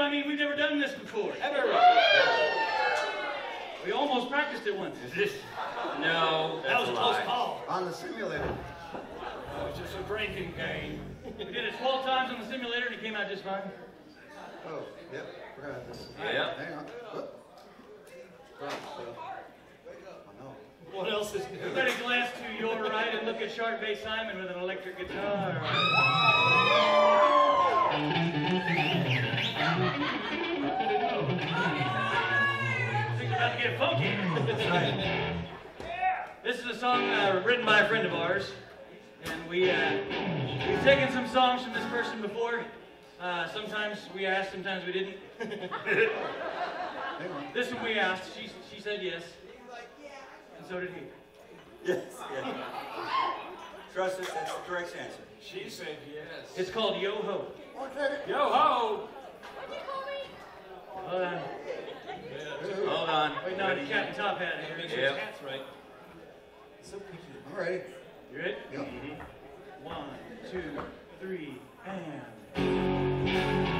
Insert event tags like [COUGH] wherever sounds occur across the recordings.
I mean, we've never done this before. Ever. We almost practiced it once. No, That was a a close call. On the simulator. It was just a drinking game. We did it 12 times on the simulator and it came out just fine. Oh, yep, forgot this. Yep. Hang on. Whoop. Right, so. Oh, no. What else is new? Everybody glance to your right and look at Sharp Bass Simon with an electric guitar. Things about funky. [LAUGHS] This is a song uh, written by a friend of ours, and we uh, we've taken some songs from this person before. Uh, sometimes we asked, sometimes we didn't. Hang [LAUGHS] on. This one we asked. She she said yes, and so did he. Yes, yes. Trust us, that's the correct answer. She said yes. It's called Yo Ho. Yo ho! Hold on. Hold on. Waiting on Cat and Top Hat Make here. sure Yep. the cat's right. So picky. I'm ready. You ready? Yep. Mm-hmm. One, two, three, and.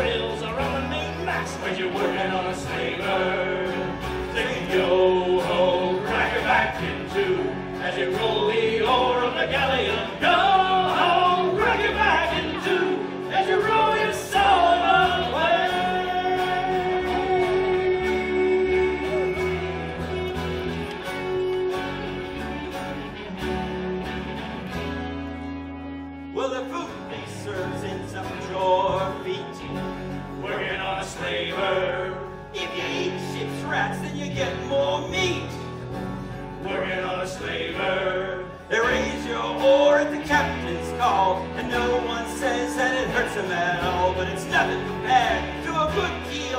wrapper are on the main mast. When you're working on a sailor, singing yo ho, crack it back in two. As you roll the oar of the galleon, yo ho, crack it back in two. As you roll your soul away. Well, the food he serves rats, then you get more meat. working on a slaver. They raise your oar at the captain's call, and no one says that it hurts them at all. But it's nothing compared to a good keel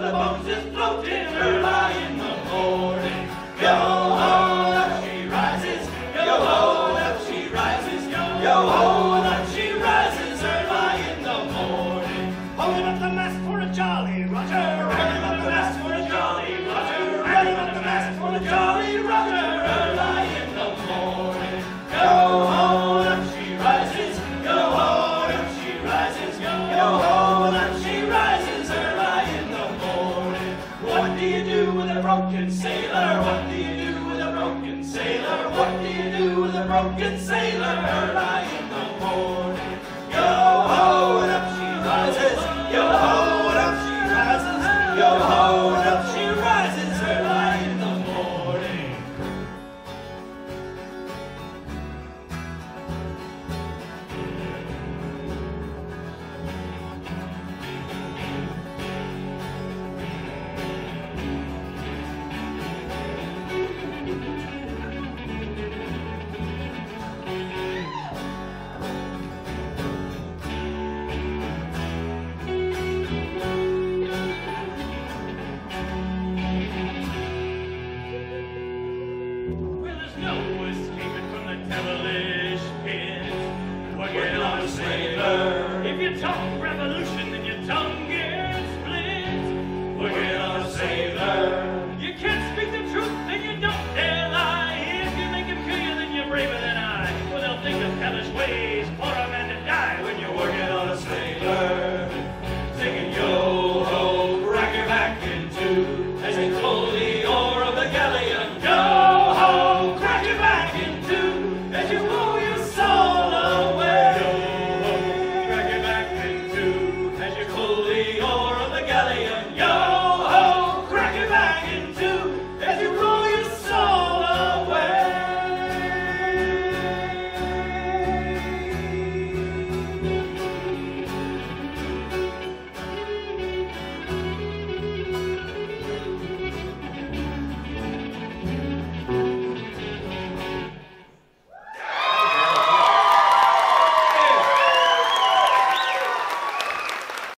the bones is floating, her lie in the morning. Yo ho, she rises. Yo ho, she rises. Yo ho, she rises. Her lie in the morning. Holding up the mast for a jolly Roger. Broken sailor? What do you do with a broken sailor? What do you do with a broken sailor